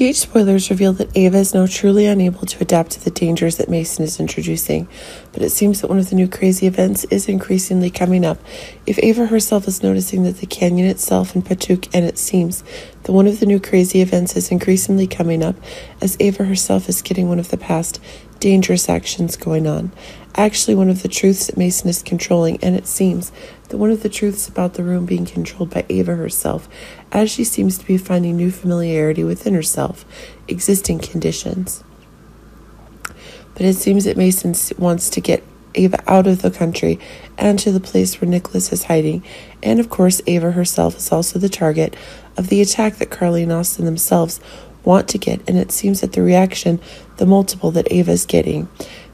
GH spoilers reveal that Ava is now truly unable to adapt to the dangers that Mason is introducing, but it seems that one of the new crazy events is increasingly coming up. If Ava herself is noticing that the canyon itself and Patuk, and it seems that one of the new crazy events is increasingly coming up, as Ava herself is getting one of the past dangerous actions going on. Actually, one of the truths that Mason is controlling, and it seems that one of the truths about the room being controlled by Ava herself, as she seems to be finding new familiarity within herself, existing conditions. But it seems that Mason wants to get Ava out of the country and to the place where Nikolas is hiding. And of course, Ava herself is also the target of the attack that Carly and Austin themselves want to get. And it seems that the reaction, the multiple that Ava is getting,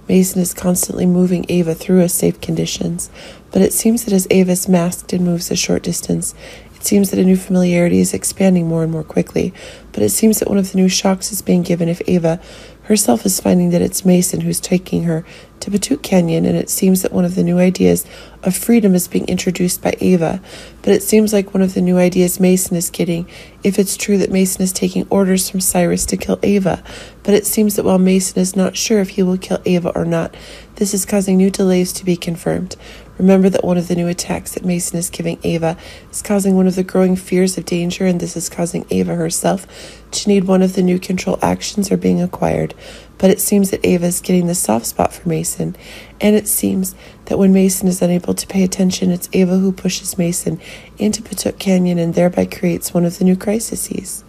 Mason is constantly moving Ava through a safe conditions, but it seems that as Ava is masked and moves a short distance, it seems that a new familiarity is expanding more and more quickly. But it seems that one of the new shocks is being given if Ava herself is finding that it's Mason who's taking her to Patuk Canyon, and it seems that one of the new ideas of freedom is being introduced by Ava. But it seems like one of the new ideas Mason is getting, if it's true that Mason is taking orders from Cyrus to kill Ava. But it seems that while Mason is not sure if he will kill Ava or not, this is causing new delays to be confirmed. Remember that one of the new attacks that Mason is giving Ava is causing one of the growing fears of danger, and this is causing Ava herself to need one of the new control actions or being acquired. But it seems that Ava is getting the soft spot for Mason, and it seems that when Mason is unable to pay attention, it's Ava who pushes Mason into Patuk Canyon and thereby creates one of the new crises.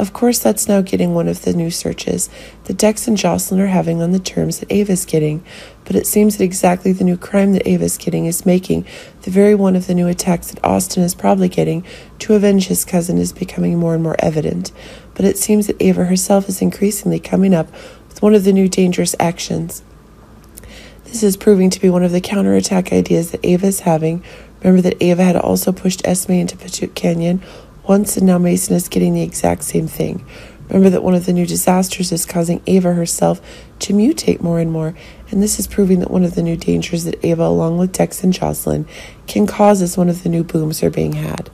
Of course, that's now getting one of the new searches that Dex and Josslyn are having on the terms that Ava's getting, but it seems that exactly the new crime that Ava's getting is making the very one of the new attacks that Austin is probably getting to avenge his cousin is becoming more and more evident. But it seems that Ava herself is increasingly coming up one of the new dangerous actions. This is proving to be one of the counterattack ideas that Ava is having. Remember that Ava had also pushed Esme into Patuk Canyon once, and now Mason is getting the exact same thing. Remember that one of the new disasters is causing Ava herself to mutate more and more, and this is proving that one of the new dangers that Ava, along with Dex and Josslyn, can cause as one of the new booms are being had.